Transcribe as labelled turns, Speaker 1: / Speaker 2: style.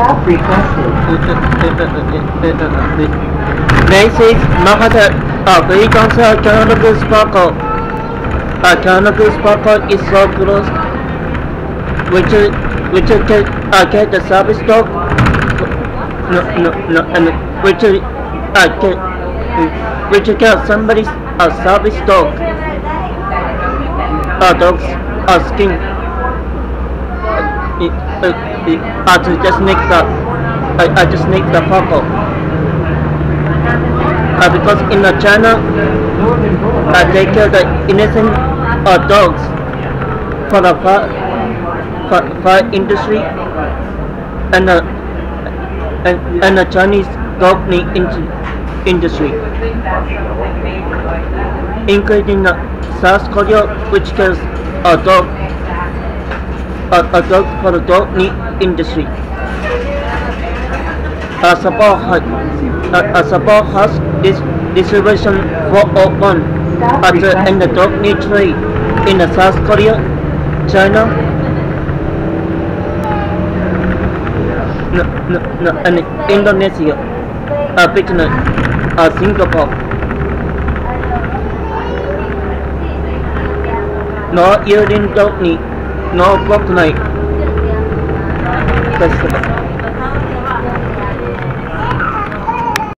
Speaker 1: Stop requested.
Speaker 2: Macy's market of Reconsider Cannabis Sparkle. Ah, a cannabis sparkle is so close. Which is, which is get, uh, get the service dog. No, no, no, and which is, ah, uh, get, which is get somebody's a service dog. A dog's a skin. Uh, uh, I just make the, I, I just make the sparkle. Uh, because in uh, China, uh, they kill the innocent uh, dogs for the fur, fur, fur industry. And uh, and, and the Chinese dog meat in- industry, including the South Korea, which kills a dog, a, a dog for the dog meat industry. A support has, uh, support has this distribution for open the and the dog meat trade in the South Korea, China, no, no, no, and Indonesia, uh, Vietnam, uh, Singapore. No using dog meat, no pork night. Festival.